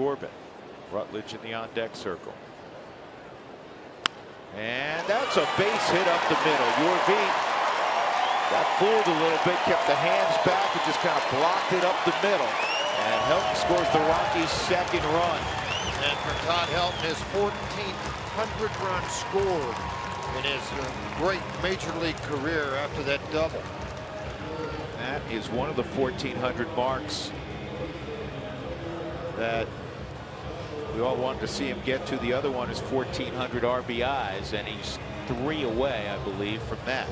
Corbin. Rutledge in the on deck circle. And that's a base hit up the middle. Yorvie got fooled a little bit, kept the hands back and just kind of blocked it up the middle. And Helton scores the Rockies' second run. And for Todd Helton, his 1400 run scored in his uh, great major league career after that double. That is one of the 1400 marks that we all wanted to see him get to. The other one is 1400 RBIs, and he's three away, I believe, from that.